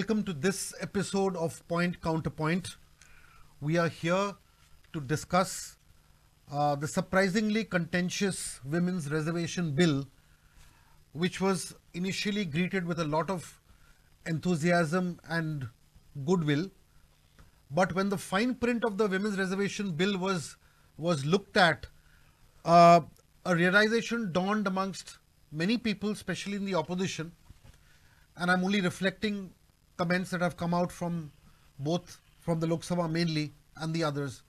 welcome to this episode of Point Counterpoint. We are here to discuss uh, the surprisingly contentious Women's Reservation Bill, which was initially greeted with a lot of enthusiasm and goodwill. But when the fine print of the Women's Reservation Bill was was looked at, uh, a realization dawned amongst many people, especially in the opposition, and I'm only reflecting comments that have come out from both from the Lok Sabha mainly and the others,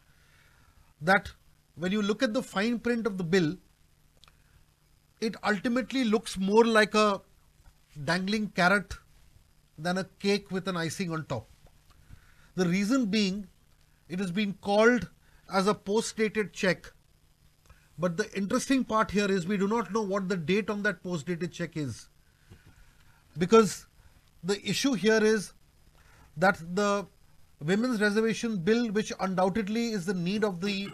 that when you look at the fine print of the bill, it ultimately looks more like a dangling carrot than a cake with an icing on top. The reason being, it has been called as a post dated check. But the interesting part here is we do not know what the date on that post dated check is. Because the issue here is that the Women's Reservation Bill, which undoubtedly is the need of the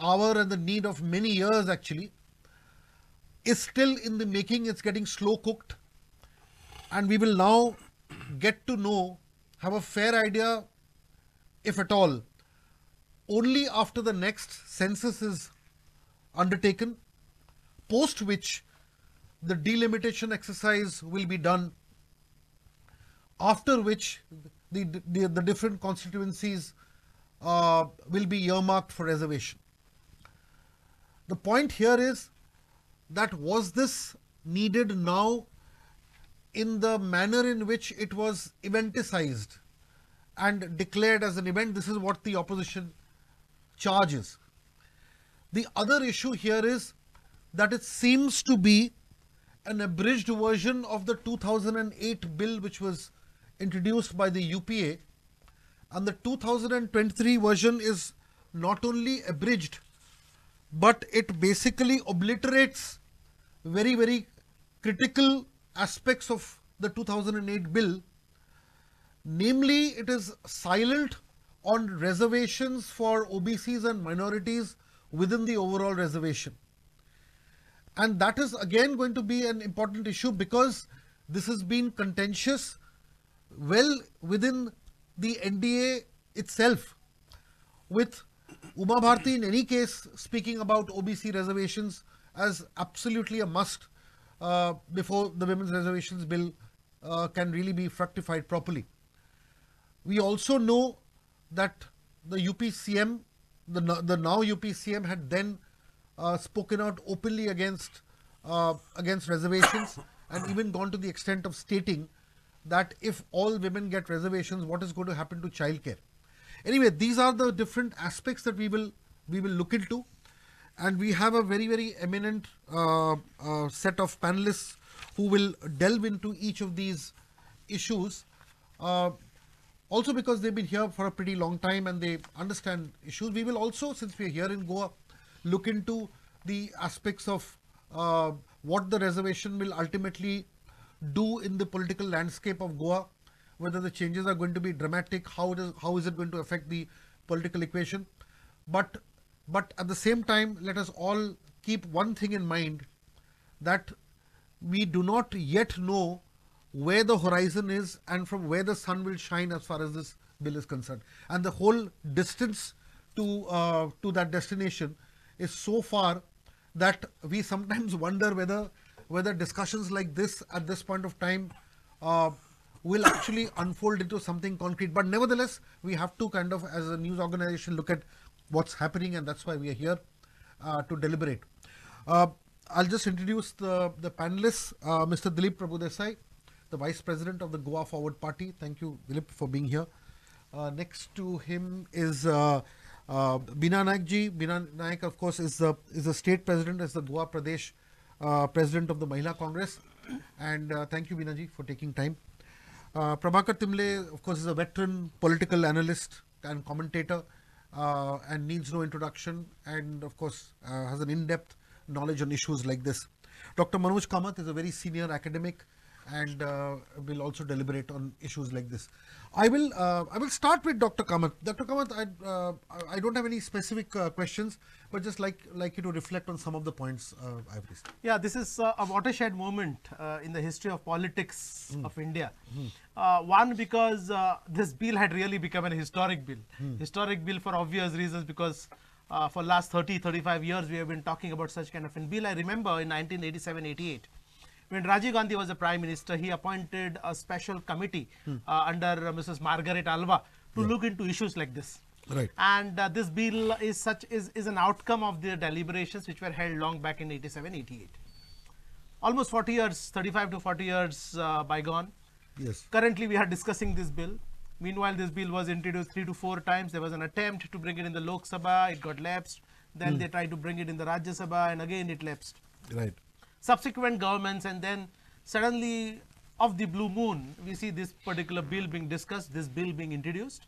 hour and the need of many years actually, is still in the making. It's getting slow cooked. And we will now get to know, have a fair idea, if at all, only after the next census is undertaken, post which the delimitation exercise will be done, after which the, the, the different constituencies uh, will be earmarked for reservation. The point here is that was this needed now in the manner in which it was eventicized and declared as an event? This is what the opposition charges. The other issue here is that it seems to be an abridged version of the 2008 bill which was introduced by the UPA and the 2023 version is not only abridged but it basically obliterates very very critical aspects of the 2008 bill. Namely it is silent on reservations for OBCs and minorities within the overall reservation. And that is again going to be an important issue because this has been contentious well within the NDA itself with Uma Bharti in any case speaking about OBC reservations as absolutely a must uh, before the women's reservations bill uh, can really be fructified properly. We also know that the UPCM, the, the now UPCM had then uh, spoken out openly against uh, against reservations and even gone to the extent of stating that if all women get reservations, what is going to happen to childcare? Anyway, these are the different aspects that we will we will look into, and we have a very very eminent uh, uh, set of panelists who will delve into each of these issues. Uh, also because they've been here for a pretty long time and they understand issues. We will also, since we are here in Goa, look into the aspects of uh, what the reservation will ultimately do in the political landscape of Goa, whether the changes are going to be dramatic, how it is, how is it going to affect the political equation. But, but at the same time, let us all keep one thing in mind that we do not yet know where the horizon is and from where the sun will shine as far as this bill is concerned. And the whole distance to, uh, to that destination is so far that we sometimes wonder whether whether discussions like this at this point of time uh, will actually unfold into something concrete. But nevertheless, we have to kind of, as a news organization, look at what's happening, and that's why we are here uh, to deliberate. Uh, I'll just introduce the, the panelists. Uh, Mr. Dilip Prabhudesai, the Vice President of the Goa Forward Party. Thank you, Dilip, for being here. Uh, next to him is uh, uh, Bina Naikji. Bina Naik, of course, is the is the State President, is the Goa Pradesh President of the Mahila Congress. And uh, thank you, Binaji, for taking time. Uh, Prabhakar Timble, of course, is a veteran political analyst and commentator uh, and needs no introduction and, of course, uh, has an in-depth knowledge on issues like this. Dr. Manoj Kamath is a very senior academic and uh, we'll also deliberate on issues like this. I will uh, I will start with Dr. Kamath. Dr. Kamath, I, uh, I don't have any specific uh, questions, but just like like you to reflect on some of the points uh, I've raised. Yeah, this is uh, a watershed moment uh, in the history of politics Hmm. of India. Uh, one, because uh, this bill had really become an historic bill. Hmm. Historic bill for obvious reasons because uh, for last 30, 35 years we have been talking about such kind of a bill. I remember in 1987-88 when Rajiv Gandhi was the prime minister, he appointed a special committee Hmm. uh, under Mrs. Margaret Alva to look into issues like this. Right. And uh, this bill is such is, is an outcome of the deliberations which were held long back in 87, 88. Almost 40 years, 35 to 40 years uh, bygone. Yes. Currently, we are discussing this bill. Meanwhile, this bill was introduced three to four times. There was an attempt to bring it in the Lok Sabha. It got lapsed. Then they tried to bring it in the Rajya Sabha, and again it lapsed. Right. Subsequent governments, and then suddenly, of the blue moon, we see this particular bill being discussed, this bill being introduced.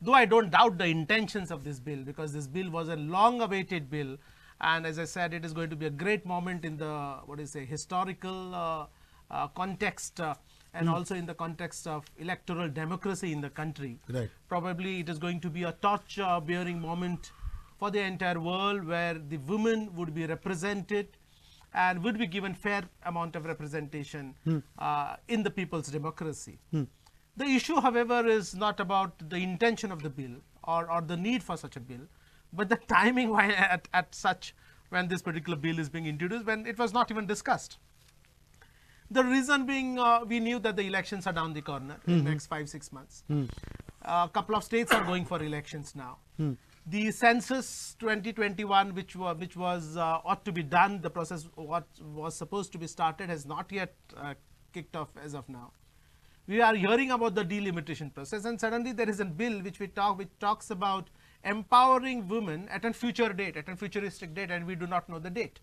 Though I don't doubt the intentions of this bill, because this bill was a long-awaited bill, and as I said, it is going to be a great moment in the what is say historical uh, uh, context. Uh, and also in the context of electoral democracy in the country. Right. Probably it is going to be a torch bearing moment for the entire world where the women would be represented and would be given fair amount of representation hmm. uh, in the people's democracy. Hmm. The issue, however, is not about the intention of the bill or, or the need for such a bill, but the timing why at, at such when this particular bill is being introduced when it was not even discussed. The reason being, uh, we knew that the elections are down the corner in the next five, six months. A couple of states are going for elections now. The census 2021, which was, which was uh, ought to be done, the process what was supposed to be started has not yet uh, kicked off as of now. We are hearing about the delimitation process, and suddenly there is a bill which we talk, which talks about empowering women at a future date, at a futuristic date, and we do not know the date.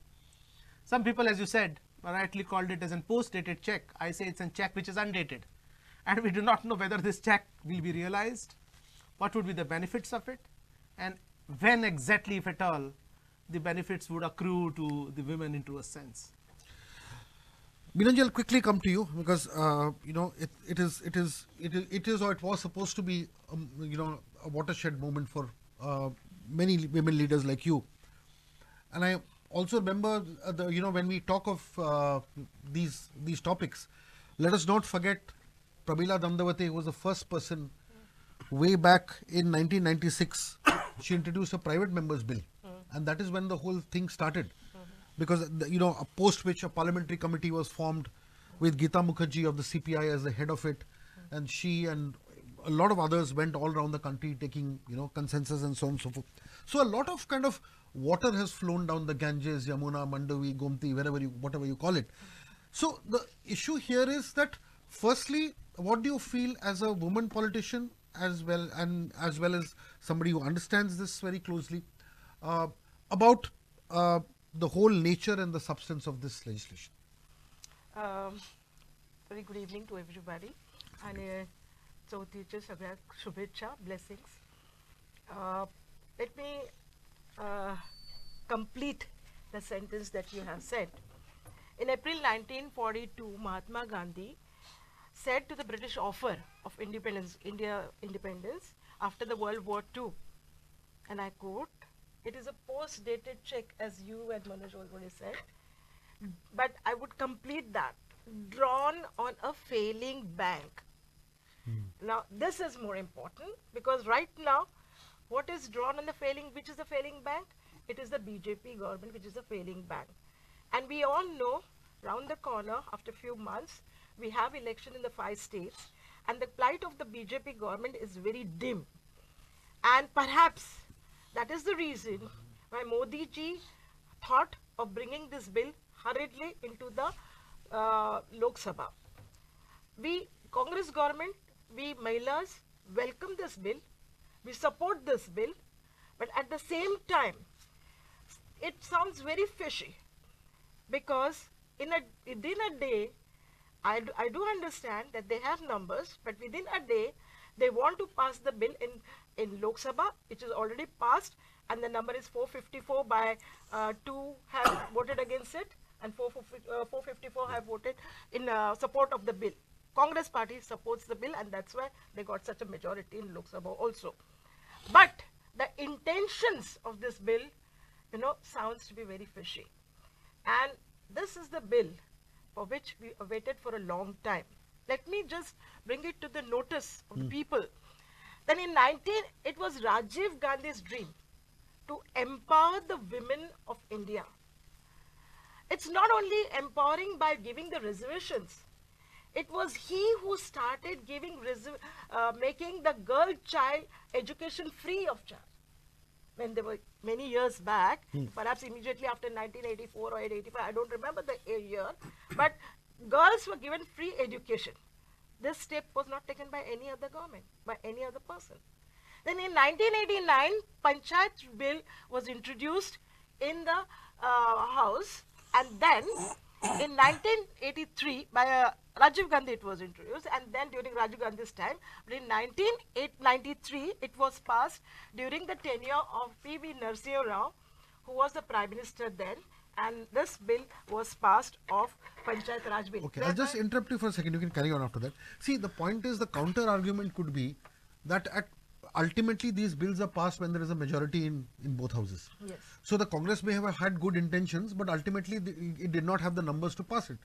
Some people, as you said, rightly called it as a post-dated check. I say it's a check which is undated. And we do not know whether this check will be realized, what would be the benefits of it, and when exactly, if at all, the benefits would accrue to the women into a sense. Binaji, I'll quickly come to you because uh, you know it, it is it is it is it is or it was supposed to be um, you know a watershed moment for uh, many women leaders like you, and I also remember uh, the you know when we talk of uh, these these topics, let us not forget Pramila Dandavate who was the first person way back in 1996 she introduced a private members bill. Hmm. And that is when the whole thing started. Hmm. Because the, you know a post which a parliamentary committee was formed with Geeta Mukherjee of the CPI as the head of it hmm. and she and a lot of others went all around the country taking you know consensus and so on and so forth. So a lot of kind of water has flown down the Ganges Yamuna Mandovi Gomti wherever you whatever you call it. So the issue here is that firstly what do you feel as a woman politician as well and as well as somebody who understands this very closely uh, about uh, the whole nature and the substance of this legislation Um, very good evening to everybody आणि चौथीचे सगळ्यात शुभेच्छा blessings let me complete the sentence that you have said. In April 1942, Mahatma Gandhi said to the British offer of independence, India independence after the World War II, and I quote, it is a post-dated check as you and Manoj already said, but I would complete that, drawn on a failing bank. Hmm. Now, this is more important because right now, what is drawn on the failing, which is the failing bank? It is the BJP government, which is a failing bank. And we all know, round the corner, after a few months, we have election in the five states, and the plight of the BJP government is very dim. And perhaps that is the reason why Modi ji thought of bringing this bill hurriedly into the uh, Lok Sabha. We, Congress government, we Mahilas welcome this bill, we support this bill, but at the same time, it sounds very fishy because in a within a day, I, I do understand that they have numbers, but within a day, they want to pass the bill in in Lok Sabha, which is already passed, and the number is 454 by uh, two have voted against it, and 450, uh, 454 have voted in uh, support of the bill. Congress party supports the bill and that's why they got such a majority in Lok Sabha also. But the intentions of this bill, you know, sounds to be very fishy. And this is the bill for which we waited for a long time. Let me just bring it to the notice of the people. Then in 19, it was Rajiv Gandhi's dream to empower the women of India. It's not only empowering by giving the reservations. It was he who started giving uh, making the girl child education free of charge when they were many years back, perhaps immediately after 1984 or 85, I don't remember the year, but girls were given free education. This step was not taken by any other government, by any other person. Then in 1989, Panchayat bill was introduced in the uh, house, and then in 1983 by uh, Rajiv Gandhi it was introduced, and then during Rajiv Gandhi's time, but in 1993 it was passed during the tenure of P.V. Narasimha Rao, who was the prime minister then, and this bill was passed of Panchayat Raj bill. Okay, I'll just interrupt you for a second. You can carry on after that. See, the point is the counter argument could be that at ultimately these bills are passed when there is a majority in, in both houses. Yes. So the Congress may have had good intentions, but ultimately the, it did not have the numbers to pass it.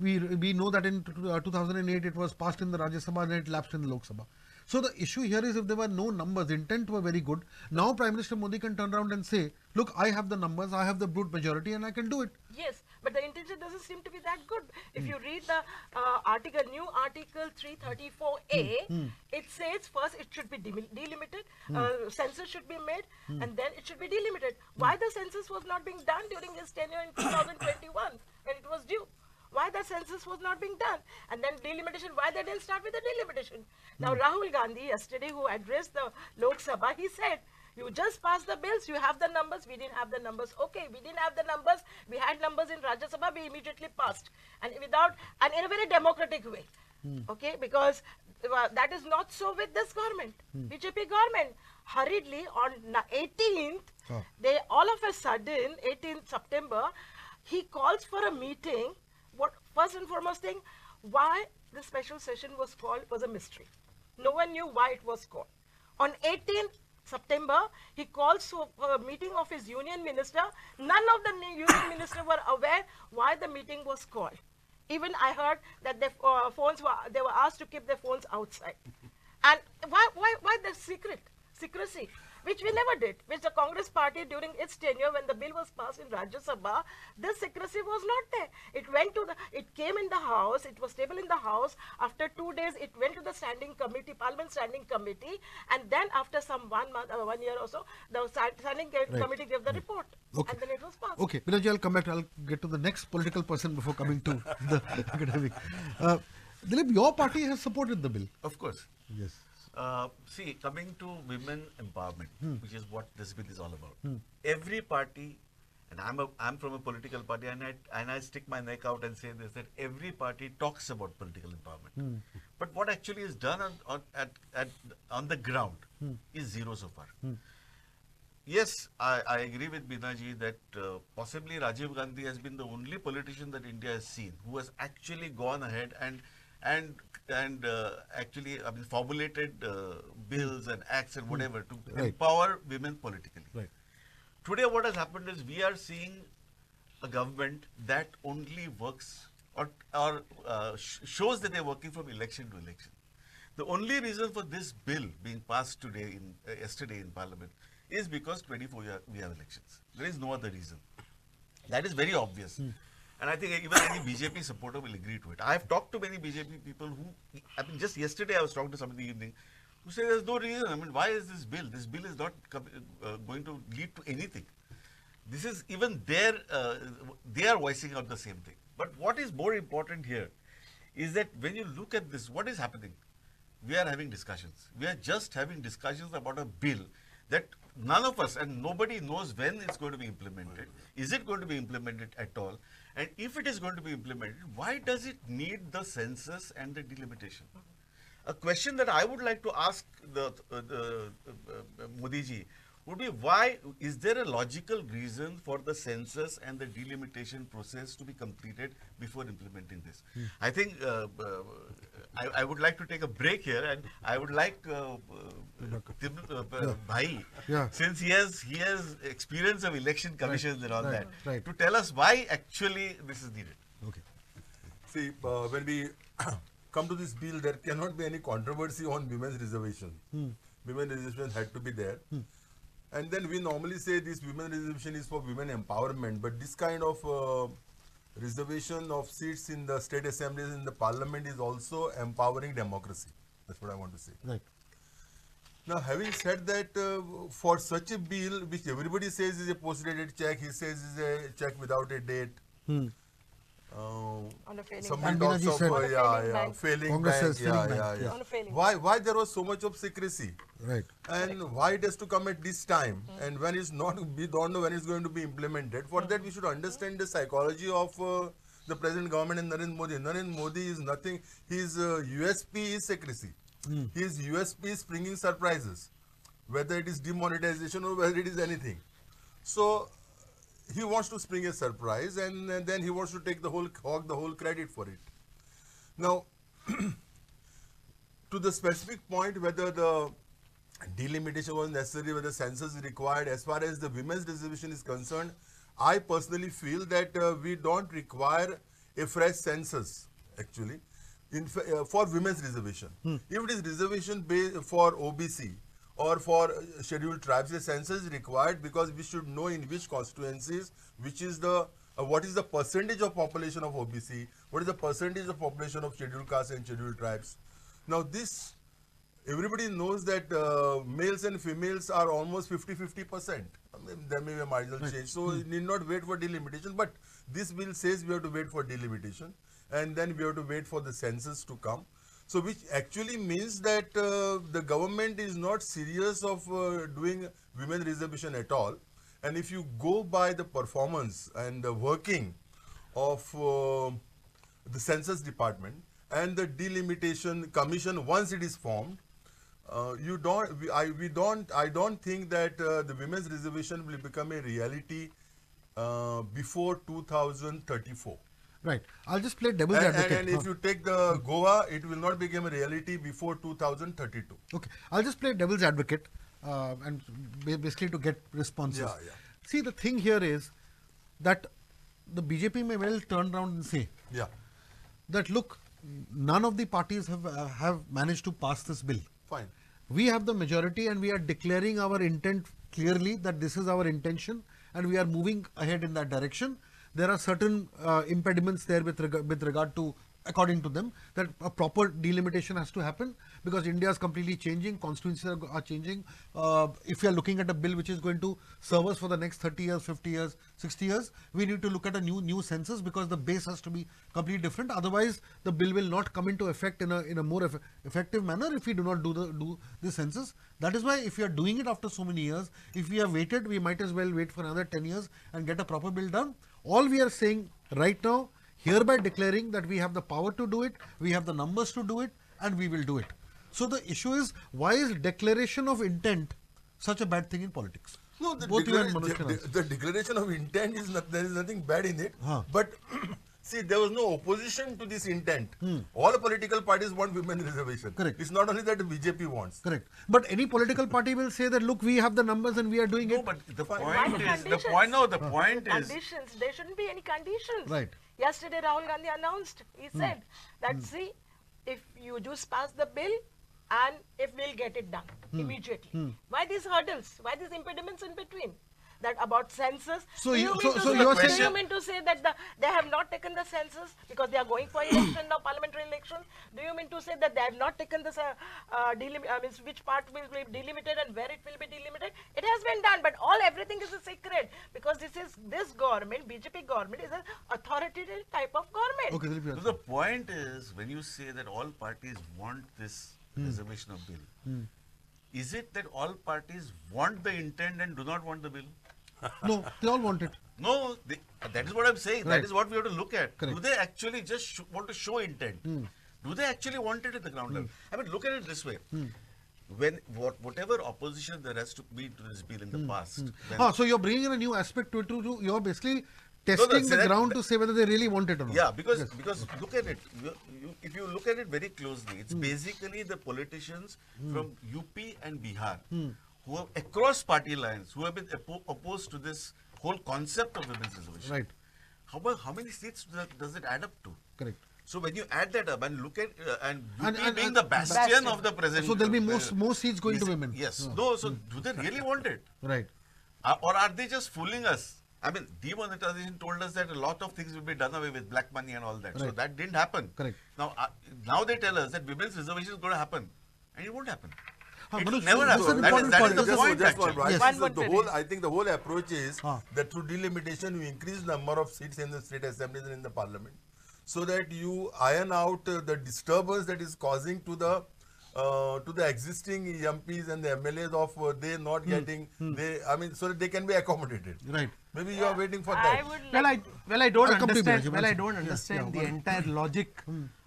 We we know that in t- uh, 2008 it was passed in the Rajya Sabha and it lapsed in the Lok Sabha. So the issue here is if there were no numbers, intent were very good. Now Prime Minister Modi can turn around and say, look, I have the numbers, I have the brute majority, and I can do it. Yes, but the intention doesn't seem to be that good. If hmm. you read the uh, article, new article 334A, hmm. hmm. it says first it should be delimited, uh, census should be made, and then it should be delimited. Why the census was not being done during his tenure in 2021 when it was due? Why the census was not being done? And then delimitation, why they didn't start with the delimitation? Now, Rahul Gandhi, yesterday, who addressed the Lok Sabha, he said, you just passed the bills, you have the numbers, we didn't have the numbers. Okay, we didn't have the numbers, we had numbers in Rajya Sabha, we immediately passed. And without, and in a very democratic way. Okay, because uh, that is not so with this government, BJP government. Hurriedly on na- 18th, Oh. they all of a sudden, 18th September, he calls for a meeting. What first and foremost thing, why the special session was called was a mystery. No one knew why it was called. On 18th September, he calls for for a meeting of his union minister. None of the union minister were aware why the meeting was called. Even I heard that their uh, phones were they were asked to keep their phones outside. And why why why the secret secrecy? Which we never did, which the Congress party during its tenure when the bill was passed in Rajya Sabha, this secrecy was not there. It went to the, it came in the House, it was tabled in the House. After two days, it went to the standing committee, Parliament standing committee, and then after some one month, uh, one year or so, the standing Right. committee gave the report, Okay. and then it was passed. Okay, Binaji, I'll come back. I'll get to the next political person before coming to the academic. Uh, Dilip, your party has supported the bill. Of course. Yes. Uh, see, coming to women empowerment, hmm. which is what this bill is all about. Hmm. Every party, and I'm a, I'm from a political party, and I and I stick my neck out and say this that every party talks about political empowerment, hmm. but what actually is done on, on at, at on the ground is zero so far. Yes, I, I agree with Binaji that uh, possibly Rajiv Gandhi has been the only politician that India has seen who has actually gone ahead and and and uh, actually I mean, formulated uh, bills and acts and whatever to Right. empower women politically. Right. Today, what has happened is we are seeing a government that only works or, or uh, sh- shows that they're working from election to election. The only reason for this bill being passed today, in uh, yesterday in Parliament, is because 24 year, we have elections. There is no other reason. That is very obvious. And I think even any BJP supporter will agree to it. I have talked to many BJP people who, I mean, just yesterday I was talking to somebody in the evening who say there's no reason. I mean, why is this bill? This bill is not uh, going to lead to anything. This is even their, uh, they are voicing out the same thing. But what is more important here is that when you look at this, what is happening? We are having discussions. We are just having discussions about a bill that none of us and nobody knows when it's going to be implemented. Is it going to be implemented at all? And if it is going to be implemented, why does it need the census and the delimitation? A question that I would like to ask the, uh, the uh, uh, Modi ji, would be why is there a logical reason for the census and the delimitation process to be completed before implementing this? I think uh, uh, I, I would like to take a break here, and I would like uh, uh, Tim, uh, uh, Bhai, Yeah. since he has he has experience of election commissions and all right, that, right. to tell us why actually this is needed. Okay. See, uh, when we come to this bill, there cannot be any controversy on women's reservation. Women's reservation had to be there. And then we normally say this women reservation is for women empowerment, but this kind of uh, reservation of seats in the state assemblies in the parliament is also empowering democracy. That's what I want to say. Right. Now, having said that, uh, for such a bill, which everybody says is a post-dated check, he says is a check without a date. Hmm. On a failing Somebody bank. talks Binaji of said- uh, On a yeah, failing yeah, bank. failing Congress bank, yeah, failing yeah, bank, yeah. yeah. On a failing Why, why there was so much of secrecy? Right. And why it has to come at this time? And when it's not, we don't know when it's going to be implemented. For that, we should understand the psychology of uh, the present government and Narendra Modi. Narendra Modi is nothing. His uh, USP is secrecy. His USP is bringing surprises, whether it is demonetization or whether it is anything. So he wants to spring a surprise, and, uh, then he wants to take the whole hog the whole credit for it. Now, to the specific point whether the delimitation was necessary, whether census is required, as far as the women's reservation is concerned, I personally feel that uh, we don't require a fresh census actually in, uh, for women's reservation. If it is reservation based for OBC or for scheduled tribes, a census is required because we should know in which constituencies, which is the uh, what is the percentage of population of OBC, what is the percentage of population of scheduled castes and scheduled tribes. Now this everybody knows that uh, males and females are almost 50 50 percent. There may be a marginal change so you need not wait for delimitation but this bill says we have to wait for delimitation and then we have to wait for the census to come so which actually means that uh, the government is not serious of uh, doing women reservation at all. And if you go by the performance and the working of uh, the census department and the delimitation commission once it is formed uh, you don't we, I, we don't i don't think that uh, the women's reservation will become a reality uh, before 2034 Right. I'll just play devil's and, and, advocate. and if Huh. you take the goa it will not become a reality before 2032 Okay, I'll just play devil's advocate uh, and basically to get responses. Yeah, yeah. See, the thing here is that the BJP may well turn around and say yeah that look, none of the parties have uh, have managed to pass this bill. fine We have the majority and we are declaring our intent clearly that this is our intention and we are moving ahead in that direction. There are certain uh, impediments there with, reg- with regard to, according to them, that a proper delimitation has to happen because India is completely changing, constituencies are, are changing. Uh, if you are looking at a bill which is going to serve us for the next 30 years, 50 years, 60 years, we need to look at a new new census because the base has to be completely different. Otherwise, the bill will not come into effect in a in a more eff- effective manner if we do not do the do the census. That is why if we are doing it after so many years, if we have waited, we might as well wait for another 10 years and get a proper bill done. All we are saying right now, hereby declaring that we have the power to do it, we have the numbers to do it, and we will do it. So the issue is why is declaration of intent such a bad thing in politics? No, the, Both you and declara- the declaration of intent is not, there is nothing bad in it. Huh. But see, there was no opposition to this intent. Hmm. All political parties want women reservation. Correct. It's not only that BJP wants. Correct. But any political party will say that look, we have the numbers and we are doing No, it. but the point the is the point. No, the point is conditions. There shouldn't be any conditions. Right. Yesterday, Rahul Gandhi announced, he hmm. said that hmm. see, if you just pass the bill and if we'll get it done hmm. immediately. Why these hurdles? Why these impediments in between? That about census. So do you- you, so- mean to so say, you are do you mean to say that the, they have not taken the census because they are going for election now, parliamentary election? Do you mean to say that they have not taken this, uh, uh, delim- uh, means which part will be delimited and where it will be delimited? It has been done, but all everything is a secret because this is this government, BJP government, is an authoritative type of government. Okay, So answer. the point is, when you say that all parties want this reservation of bill, is it that all parties want the intent and do not want the bill? no, they all want it. No, they, that is what I'm saying. Right. That is what we have to look at. Correct. Do they actually just sh- want to show intent? Hmm. Do they actually want it at the ground level? Hmm. I mean, look at it this way. Hmm. when what, whatever opposition there has to be to this bill in the past. when- Ah, so you're bringing in a new aspect to it. To, to, you're basically testing so the that- ground to say whether they really want it or not. Yeah, because because look at it. You, you, if you look at it very closely, it's basically the politicians from UP and Bihar who have across party lines who have been oppo- opposed to this whole concept of women's reservation. Right. How how many seats does, does it add up to? Correct. So when you add that up and look at uh, and UP And- and- being and- the bastion, Bastion. of the president, So there'll be uh, more- more seats going to women. Yes. Oh. No. So do they really want it? Right. Uh, or are they just fooling us? I mean, demonetization told us that a lot of things will be done away with black money and all that. So that didn't happen. Correct. Now, uh, now they tell us that women's reservation is going to happen, and it won't happen. It will Manoj, never so happen. this is an That is, important that point. is the Just- point. just one, right? Yes. One So the whole, I think the whole approach is Ah. that through delimitation, you increase the number of seats in the state assemblies and in the parliament, so that you iron out uh, the disturbance that is causing to the uh, to the existing MPs and the MLAs of uh, they Hmm. not getting they. I mean, so that they can be accommodated. Right. Maybe you are waiting for I that. would Well, like I well I don't I'll come to you, understand. Well, I don't understand yeah, the entire logic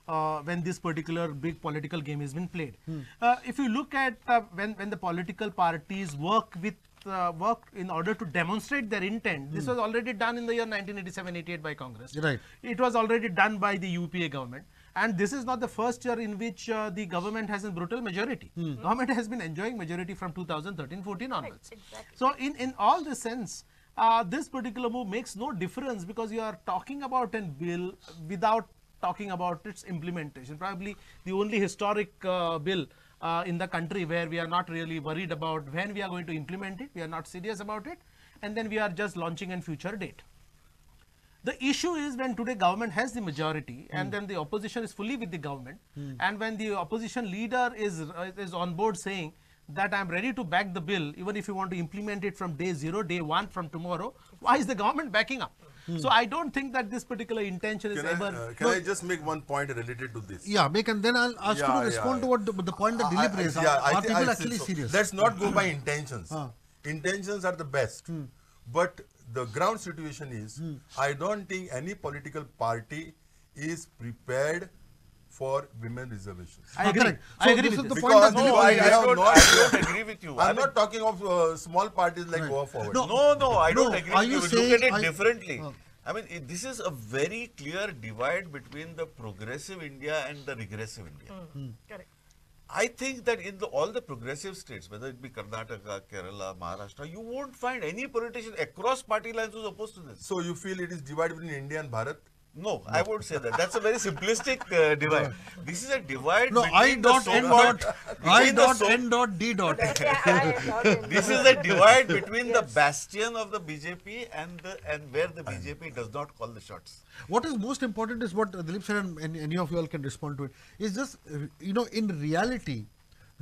uh, when this particular big political game has been played. Hmm. Uh, if you look at uh, when when the political parties work with uh, work in order to demonstrate their intent, this was already done in the year 1987-88 by Congress. Hmm. Right. It was already done by the UPA government. And this is not the first year in which uh, the government has a brutal majority. Hmm. Government has been enjoying majority from 2013-14 onwards. exactly. So in, in all this sense, uh, this particular move makes no difference because you are talking about a bill without talking about its implementation. Probably the only historic uh, bill uh, in the country where we are not really worried about when we are going to implement it, we are not serious about it, and then we are just launching a future date. The issue is when today government has the majority and then the opposition is fully with the government and when the opposition leader is, uh, is on board saying that I am ready to back the bill even if you want to implement it from day zero, day one from tomorrow, why is the government backing up? So I don't think that this particular intention is Can, I, ever. uh, can I just make one point related to this? Yeah, make and then I'll ask you to respond yeah. to what the, the point that I- Dilip raised. yeah, are I are thi- people I think actually so. serious? Let's not go by intentions. Ah. Intentions are the best. Hmm. But the ground situation is, I don't think any political party is prepared for women reservations. I agree. correct. I So agree this with is the point that No, I. I, have don't, not- I don't agree with you. I I'm mean, not talking of uh, small parties like Right. Goa Forward. No, No, no, I don't No, agree with you you. saying- Look at it are- differently. Uh. I mean, it, this is a very clear divide between the progressive India and the regressive India. Hmm. Correct. I think that in the, all the progressive states, whether it be Karnataka, Kerala, Maharashtra, you won't find any politician across party lines who's opposed to this. So you feel it is divided between India and Bharat? No, I would say that. That's a very simplistic uh, divide. This is a divide No, between I dot N so-called- dot I between the dot so- N dot D dot. Yeah, I am not in- This is a divide between the bastion of the BJP and the and where the BJP does not call the shots. What is most important is what Dilip said, and, and any of you all can respond to it. Is just you know, in reality,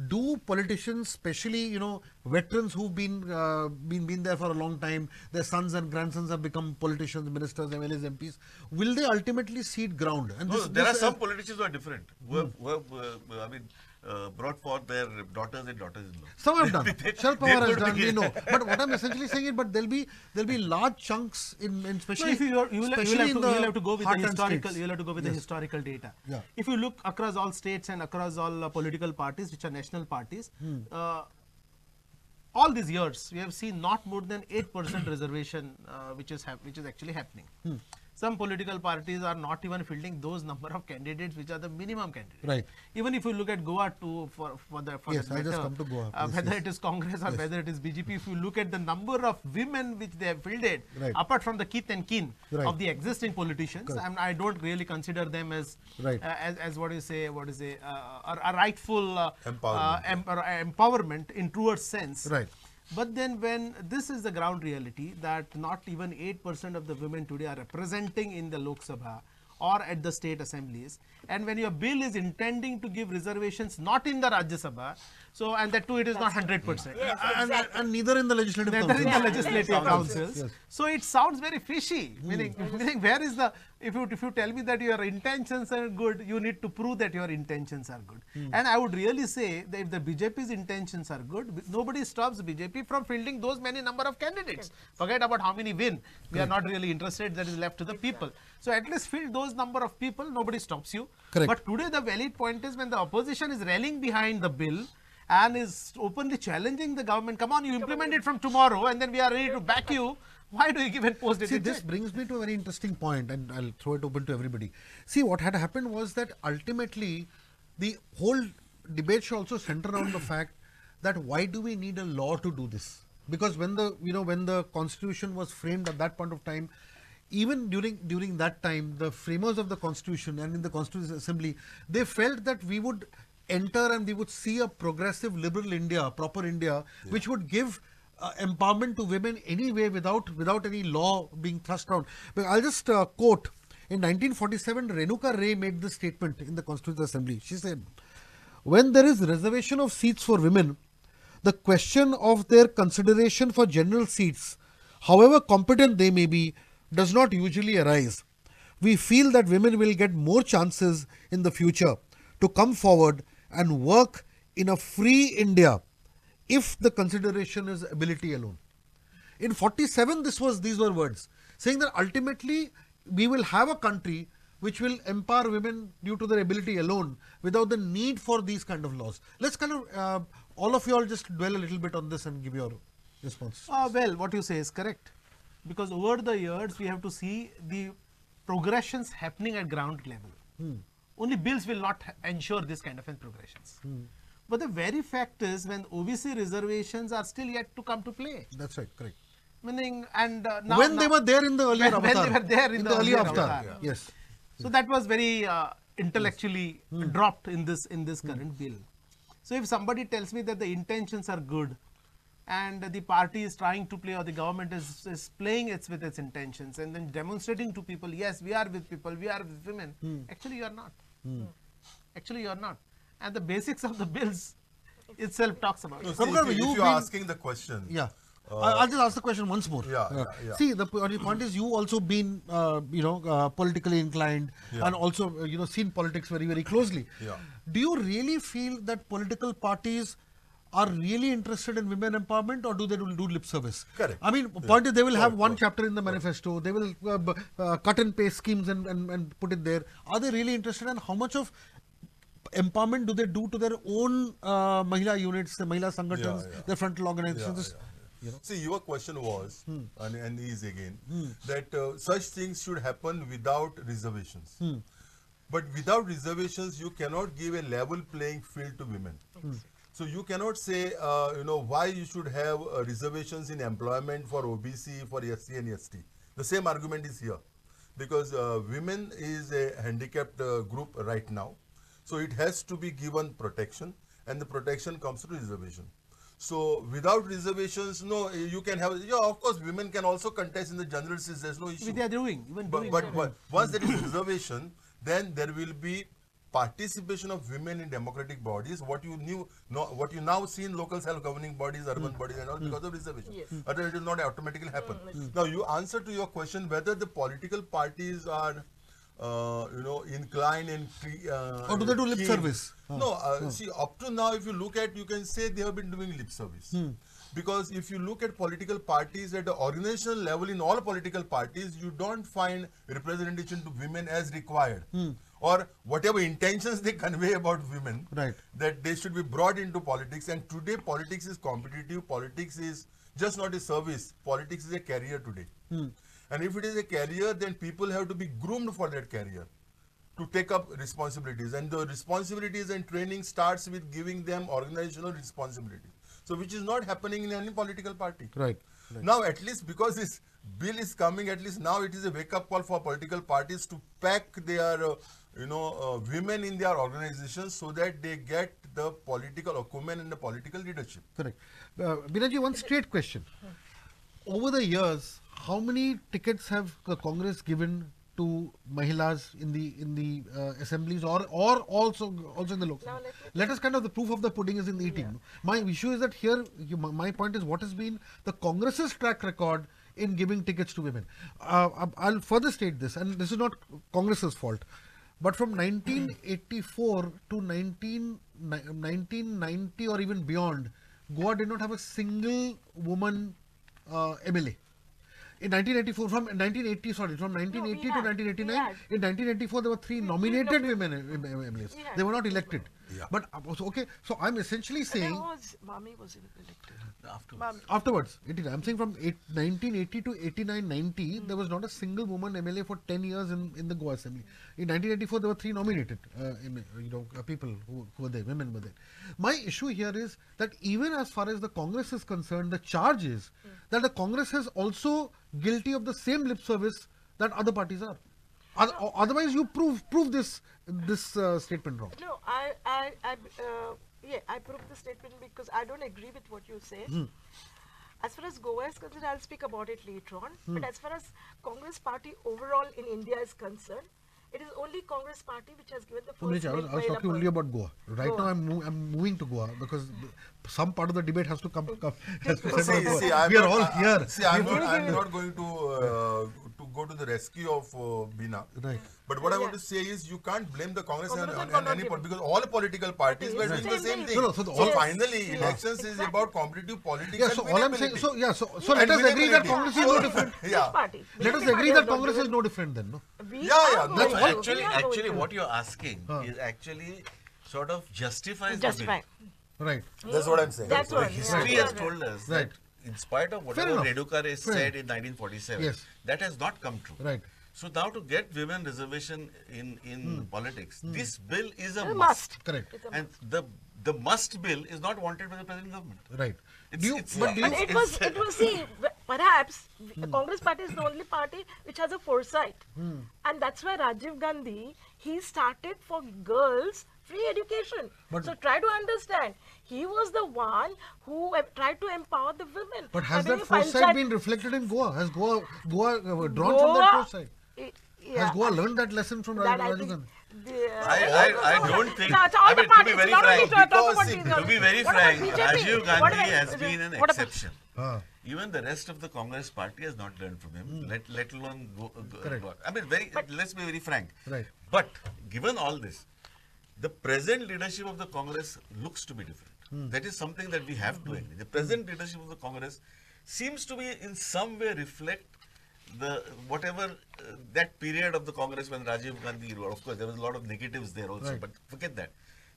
do politicians, especially you know, veterans who've been uh, been been there for a long time, their sons and grandsons have become politicians, ministers, MLAs, MPs, will they ultimately cede ground? And No, this- there are this, uh, some politicians who are different. Who have, who have uh, I mean, uh, brought forth their daughters and daughters-in-law. Some have done. They- Sharad Pawar has done. We know. But what I'm essentially saying is, but there'll be there'll be large chunks in, in No, especially if you, are- you, will, you, will have to, you will have to go with the historical. states. You will have to go with the historical data. Yeah. If you look across all states and across all uh, political parties, which are national parties, Hmm. uh, all these years we have seen not more than eight percent reservation, uh, which is hap- which is actually happening. Hmm. Some political parties are not even fielding those number of candidates which are the minimum candidates. Right. Even if you look at Goa too, for for the for Yes, that just matter, come to Goa. uh, Yes, whether yes. it is Congress or whether it is BJP, if you look at the number of women which they have fielded, Right. apart from the kith and kin Right. of the existing politicians, I, I don't really consider them as Right. uh, as, as what you say, what is a, uh, a, a rightful uh, Empowerment. uh, em- or empowerment in truer sense. Right. But then when this is the ground reality that not even 8% of the women today are representing in the Lok Sabha or at the state assemblies. And when your bill is intending to give reservations not in the Rajya Sabha so and that too it is not 100%. and, and, and neither in the legislative Neither council. in the legislative councils. Yes. So it sounds very fishy. Hmm. Meaning, meaning where is the if you if you tell me that your intentions are good, you need to prove that your intentions are good. Hmm. And I would really say that if the BJP's intentions are good, nobody stops BJP from fielding those many number of candidates. Forget about how many win. We are not really interested. That is left to the people. So at least field those number of people. Nobody stops you. Correct. But today the valid point is when the opposition is rallying behind the bill and is openly challenging the government. Come on, you implement it from tomorrow, and then we are ready to back you. Why do you give a post it? See, this brings me to a very interesting point, and I'll throw it open to everybody. See, what had happened was that ultimately the whole debate should also center around the fact that why do we need a law to do this? Because when the you know when the constitution was framed at that point of time, even during during that time, the framers of the constitution and in the constitutional assembly, they felt that we would enter and they would see a progressive liberal India, proper India, which would give uh, empowerment to women anyway without without any law being thrust around. But I'll just uh, quote. In 1947, Renuka Ray made this statement in the Constitutional Assembly. She said, when there is reservation of seats for women, the question of their consideration for general seats, however competent they may be, does not usually arise. We feel that women will get more chances in the future to come forward and work in a free India if the consideration is ability alone. In 47, this was these were words saying that ultimately we will have a country which will empower women due to their ability alone without the need for these kind of laws. Let's kind of uh, all of you all just dwell a little bit on this and give your response. Uh, well, what you say is correct. Because over the years, we have to see the progressions happening at ground level. Only bills will not ensure this kind of progressions. But the very fact is, when OBC reservations are still yet to come to play, That's right, correct. meaning and uh, now, when they were there in the earlier when, when they were there in, the, earlier earlier avatar, avatar. yes. So that was very uh, intellectually Hmm. dropped in this in this current bill. So if somebody tells me that the intentions are good and the party is trying to play or the government is, is playing its with its intentions and then demonstrating to people, yes, we are with people, we are with women. Hmm. Actually, you are not. Actually, you are not. And the basics of the bills itself talks about No, it. see, Prabhakar, if, you, you've if you're been- asking the question, Yeah. Uh, I- I'll just ask the question once more. Yeah, yeah, yeah. See, the, point is you also been, uh, you know, uh, politically inclined Yeah. and also, uh, you know, seen politics very, very closely. Yeah. Do you really feel that political parties are really interested in women empowerment or do they do, lip service? Correct. I mean, point is they will have one chapter in the manifesto. They will uh, uh, cut and paste schemes and, and, and put it there. Are they really interested and how much of empowerment do they do to their own uh, Mahila units, the Mahila Sangatans, Yeah, yeah. their frontal organizations? yeah, yeah. See, your question was, Hmm. and, and is again, that uh, such things should happen without reservations. Hmm. But without reservations, you cannot give a level playing field to women. So you cannot say, uh, you know, why you should have uh, reservations in employment for OBC, for SC and ST. The same argument is here, because uh, women is a handicapped uh, group right now, so it has to be given protection, and the protection comes through reservation. So without reservations, no, you can have. Yeah, of course, women can also contest in the general seats. There's no issue. They are doing, even But, doing. but, but once there is reservation, then there will be participation of women in democratic bodies. What you knew, no, what you now see in local self-governing bodies, urban bodies, and all because of reservation. Yes. Otherwise, it will not automatically happen. Now, you answer to your question whether the political parties are. Uh, you know, inclined and cre- uh, Or do they do lip keen. service? No, uh, see, up to now, if you look at, you can say they have been doing lip service. Because if you look at political parties at the organizational level in all political parties, you don't find representation to women as required. Or whatever intentions they convey about women, Right. that they should be brought into politics. And today, politics is competitive. Politics is just not a service. Politics is a career today. And if it is a career, then people have to be groomed for that career to take up responsibilities. And the responsibilities and training starts with giving them organizational responsibilities. So, which is not happening in any political party. Right. Now, at least because this bill is coming, at least now it is a wake-up call for political parties to pack their, uh, you know, uh, women in their organizations so that they get the political acumen and the political leadership. Correct. Uh, Binaji, one straight question. Over the years, how many tickets have the Congress given to Mahilas in the in the uh, assemblies or or also also in the Lok Sabha? let Let us kind of the proof of the pudding is in the eating. My issue is that here, you, my, my point is what has been the Congress's track record in giving tickets to women. Uh, I'll further state this, and this is not Congress's fault. But from 1984 to 19, 1990 or even beyond, Goa did not have a single woman uh, MLA. In 1984, from 1980, sorry, from 1980 to 1989, we in 1984 there were three nominated women MLAs. They were not elected. Yeah. But uh, so, okay, so I'm essentially When saying was Mami was elected? Afterwards. Mami. afterwards. 89, I'm saying from eight, 1980 to 89, 90, there was not a single woman MLA for 10 years in, in the Goa Assembly. In 1984, there were three nominated, uh, you know, uh, people who, who were there, women were there. My issue here is that even as far as the Congress is concerned, the charge is that the Congress is also guilty of the same lip service that other parties are. Otherwise, you prove prove this this uh, statement wrong. No, I, I, I, uh, yeah, I prove the statement because I don't agree with what you say. As far as Goa is concerned, I'll speak about it later on. But as far as Congress party overall in India is concerned, it is only Congress party which has given the So, first Manish, I was, I was talking only about Goa. Right Goa. now, I'm, mo- I'm moving to Goa because some part of the debate has to come. come has to See, center see, we are all I- I- here. See, I'm not, I'm not going to uh, to go to the rescue of uh, Bina. Right. But what I want to say is, you can't blame the Congress on, Congress on, and on any Congress. pol- because all political parties were doing the Same same thing. thing. No, no, so the- so all- finally, Yes. elections is about competitive politics. Yeah, and so all I'm saying, so yeah, so, so let us agree that. Congress is no different. Yeah. Party? Let us agree party that is not Congress is no different then, no? Yeah, yeah, that's to. Actually, actually, what you're asking Huh. is actually sort of justifies Just the bill. fine. Right. That's what I'm saying. That's what. history has told us Right. that in spite of Fair whatever enough. Renuka Ray said in 1947, Yes. that has not come true. Right. So now to get women reservation in in politics, this bill is a a must. must. Correct. A And the the must bill is not wanted by the present government. Right. It's- Do you, it's- but do you, But it was, it was, see, perhaps Hmm. the Congress party is the only party which has a foresight. Hmm. And that's why Rajiv Gandhi, he started for girls free education. But- so try to understand. He was the one who tried to empower the women. but has that foresight been reflected in Goa? Has Goa, Goa uh, drawn from that foresight? I- yeah, Has Goa learned that lesson from that I Rajiv Gandhi? the- I, I, I uh, don't think. No, it's all I the mean, to be parties, very not only frank, to talk because about see, these to be very frank, BJP? Rajiv Gandhi about- has been an what exception. Even the rest of the Congress party has not learned from him, hmm. let, let alone go, go, Correct. go- I mean, very, let's be very frank. Right. But given all this, the present leadership of the Congress looks to be different. Hmm. That is something that we have to hmm. agree. The present leadership of the Congress seems to be in some way reflect the whatever uh, that period of the Congress when Rajiv Gandhi. Of course, there was a lot of negatives there also, Right. but forget that.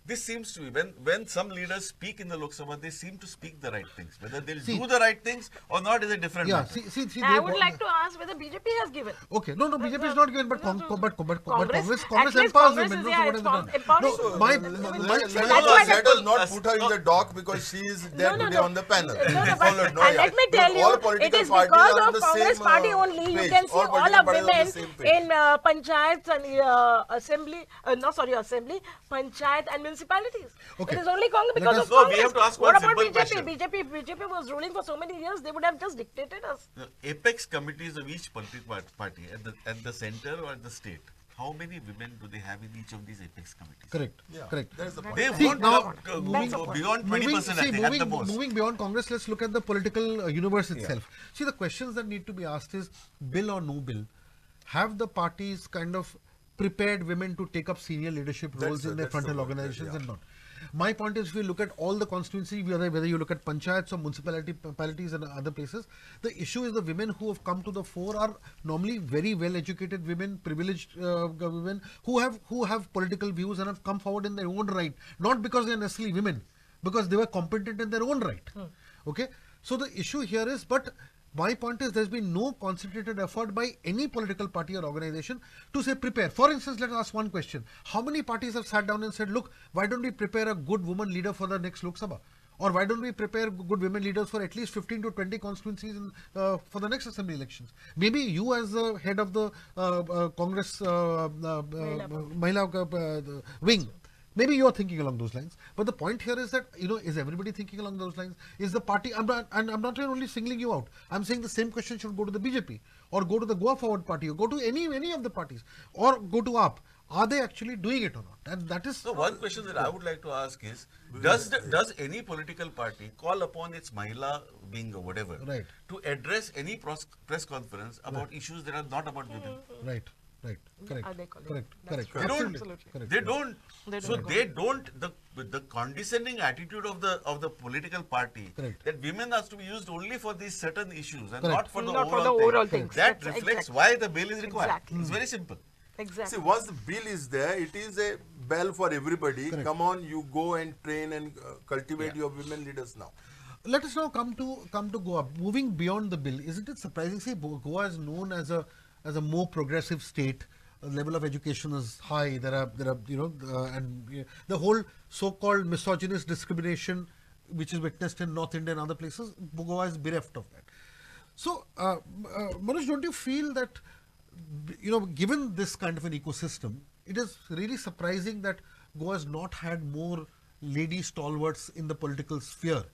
This seems to be when when some leaders speak in the Lok Sabha, they seem to speak the right things. Whether they'll See- do the right things or not is a different Yeah, matter. see, see, see. I would wa- like to ask whether BJP has given. Okay, no, no, BJP is not given, but, no, con- no. co- but, but, but Congress- Congress, at Congress least empowers Congress women. is, No, yeah, so what it's is it com- done? empowering No, women. my, Let- my, let- my, let- That's let- why let the- us not Us- put her in no. the dock because she is there No, no, today no. on the panel. No, no, but- Followed, no, and yeah. let me Because tell you, all it political is parties because are on of the Congress same, party uh, only you page. can see All all political of parties are on women the same page. in uh, panchayats and uh, assembly, uh, no sorry, assembly, panchayat and municipalities. Okay. It is only Congress because us- of No, we Congress. have to ask what about BJP? question. BJP, BJP was ruling for so many years, they would have just dictated us. The apex committees of each political party at the at the center or at the state. How many women do they have in each of these apex committees? correct, Yeah, correct. That's the point. They See, won't now- go, go, That's go the point. beyond twenty moving, percent. I see, think at moving, the most. moving beyond Congress, let's look at the political uh, universe itself. See, the questions that need to be asked is bill or no bill. Have the parties kind of prepared women to take up senior leadership roles the- in their that's the frontal point, organizations yeah. and not? My point is, if you look at all the constituency, whether, whether you look at panchayats or municipality municipalities and other places, the issue is the women who have come to the fore are normally very well educated women, privileged uh, women who have who have political views and have come forward in their own right, not because they are necessarily women, because they were competent in their own right. Okay, so the issue here is, but my point is there's been no concentrated effort by any political party or organization to say prepare. For instance, let us ask one question. How many parties have sat down and said, look, why don't we prepare a good woman leader for the next Lok Sabha? Or why don't we prepare good women leaders for at least 15 to 20 constituencies in, uh, for the next assembly elections? Maybe you as the head of the uh, uh, Congress uh, uh, uh, Mahila the wing, Maybe you are thinking along those lines, but the point here is that you know is everybody thinking along those lines? Is the party? I'm not, and I'm not only singling you out. I'm saying the same question should go to the BJP or go to the Goa Forward Party or go to any any of the parties or go to AAP. Are they actually doing it or not? And that is So one question that I would like to ask is, does the, does any political party call upon its Mahila wing or whatever Right. to address any pros- press conference about issues that are not about women? right, right, correct, Are they calling? correct, correct. They don't. Absolutely. Correct. They don't. They so don't. they don't. The the condescending attitude of the of the political party Correct. that women has to be used only for these certain issues and Correct. not for the Not for overall the overall thing. things. That That's reflects exactly. why the bill is required. Exactly. It's very simple. Exactly. See, once the bill is there, it is a bell for everybody. Correct. Come on, you go and train and uh, cultivate your women leaders now. Let us now come to come to Goa. Moving beyond the bill, isn't it surprising? See, Goa is known as a as a more progressive state. The level of education is high. There are there are you know uh, and uh, the whole so-called misogynist discrimination, which is witnessed in North India and other places, Goa is bereft of that. So, uh, uh, Manoj, don't you feel that you know, given this kind of an ecosystem, it is really surprising that Goa has not had more lady stalwarts in the political sphere.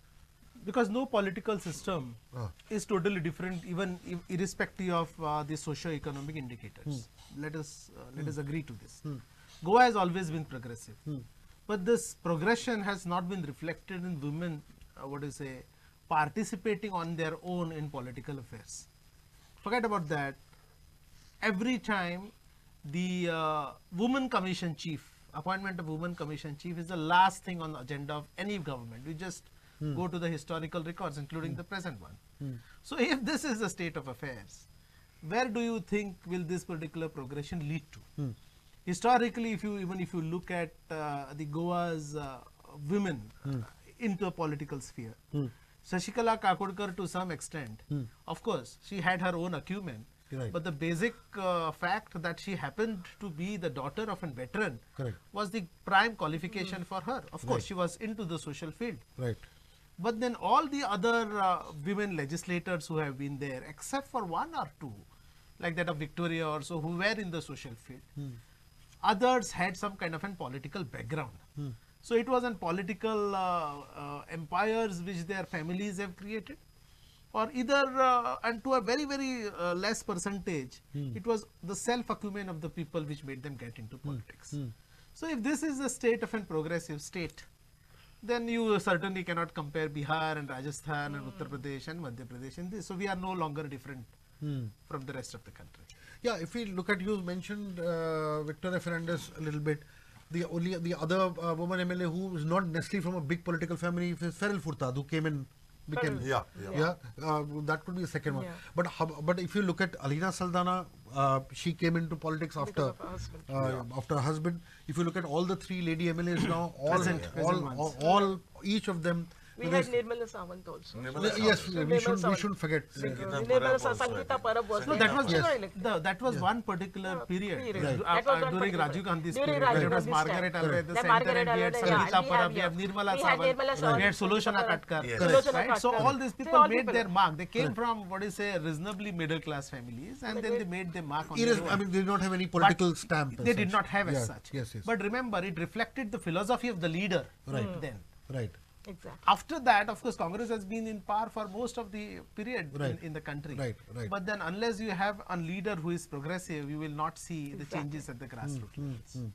Because no political system Ah. is totally different even irrespective of uh, the socio-economic indicators. Let us uh, let us agree to this. Goa has always been progressive. But this progression has not been reflected in women uh, what do you say participating on their own in political affairs. Forget about that. Every time the uh, woman commission chief appointment of woman commission chief is the last thing on the agenda of any government. We just go to the historical records including the present one so if this is the state of affairs where do you think will this particular progression lead to historically if you even if you look at uh, the goa's uh, women uh, into a political sphere Shashikala Kakodkar to some extent, of course, she had her own acumen, Right. but the basic uh, fact that she happened to be the daughter of a veteran Correct. was the prime qualification for her. Of course, Right. she was into the social field. Right. But then all the other uh, women legislators who have been there, except for one or two, like that of Victoria or so, who were in the social field, others had some kind of an political background. So it was an political uh, uh, empires which their families have created, or either uh, and to a very very uh, less percentage, it was the self acumen of the people which made them get into politics. So if this is the state of an progressive state, then you certainly cannot compare Bihar and Rajasthan and Uttar Pradesh and Madhya Pradesh in this. So we are no longer different from the rest of the country. Yeah, if we look at you mentioned uh, Victoria Fernandes a little bit. The only the other uh, woman MLA who is not necessarily from a big political family is Farrel Furtado, who came in, became Yeah, yeah. yeah. uh, that could be the second one. Yeah. But but if you look at Alina Saldanha, uh, she came into politics after of her husband. uh, after her husband. If you look at all the three lady MLAs now, all Present, present all, ones. all, all each of them. We had it's- Nirmala Sawant also. Nirmala yes, So we Nirmala should, we shouldn't forget. uh, Nirmala Parab Sa- also, Sangeeta. Parab was No, that was yes, elected. the, that was one particular Yeah, period, period. uh, That was uh, one during particular- Rajiv Gandhi's during period. Rajiv It was Gandhi's Margaret time. Alva at the Then center, Margaret and we had Alva, yeah, Sangeeta we Parab, have, we have yeah. Nirmala We had Sawant, Nirmala we had Sulochana Sangeeta Katkar. Yes. Sulochana Right? So Katkar. all these They people all made people their mark. They came from what is say reasonably middle class families, and then they made their mark on Irres- their own. I mean, they did not have any political stamp. as They did such. not have as Yeah, such. Yes, yes. But remember, it reflected the philosophy of the leader Right. then. right. Exactly. After that, of course, Congress has been in power for most of the period Right. in, in the country. Right, right. But then, unless you have a leader who is progressive, you will not see the changes at the grassroots levels.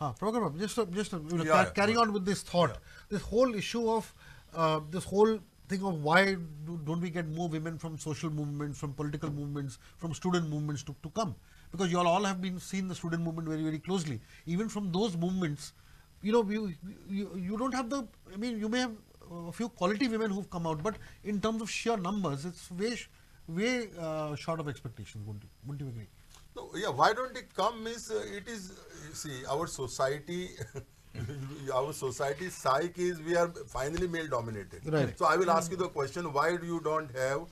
Ah, program up. Just, uh, just uh, you know, Yeah, ca- yeah, carrying good. on with this thought. This whole issue of uh, this whole thing of why do, don't we get more women from social movements, from political movements, from student movements to, to come? Because you all, all have been seen the student movement very very closely. Even from those movements, you know, you, you you don't have the. I mean, you may have a few quality women who've come out, but in terms of sheer numbers, it's way way uh, short of expectations. Wouldn't you? Wouldn't you agree? No, yeah, why don't it come means uh, it is, uh, you see, our society, our society psyche is we are finally male dominated. Right. So I will ask you the question, why do you don't have,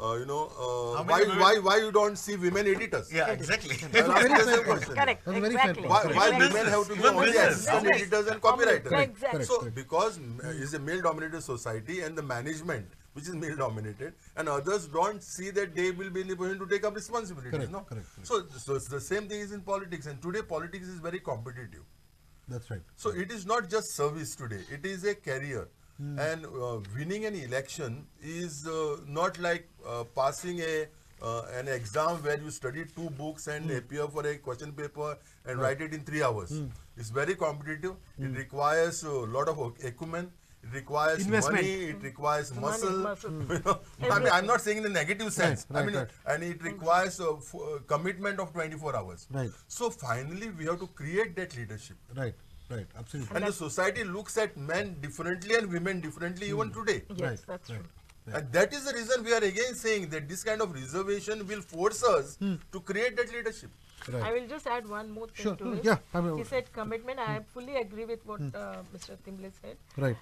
uh, you know, uh, why, women- why, why you don't see women editors? Yeah, exactly. I'll ask you the Very same fair. Correct. That's a very fair Exactly. Why, Correct. why women business, have to be even only business. assistant Business. editors and Correct. copywriters? Correct. Exactly. So because mm, it's a male dominated society and the management which is male dominated and others don't see that they will be in the position to take up responsibilities. Correct, no? correct, correct. So, so it's the same thing is in politics and today politics is very competitive. That's right. So it is not just service today; it is a career. Hmm. And uh, winning an election is uh, not like uh, passing a uh, an exam where you study two books and Hmm. appear for a question paper and write it in three hours. It's very competitive. It requires a lot of ac- acumen. It requires Investment. money. It requires Money, muscle. muscle. You know, I mean, I'm not saying in a negative sense. right, I mean, right. and it requires a f- uh, commitment of 24 hours. Right. So finally, we have to create that leadership. Right. Right. Absolutely. And the society looks at men differently and women differently even today. Yes, Right, that's right. true. And that is the reason we are again saying that this kind of reservation will force us Hmm. to create that leadership. I will just add one more thing Sure, to mm, it. yeah, I mean- he said commitment. I fully agree with what uh, Mr. Timble said. Right.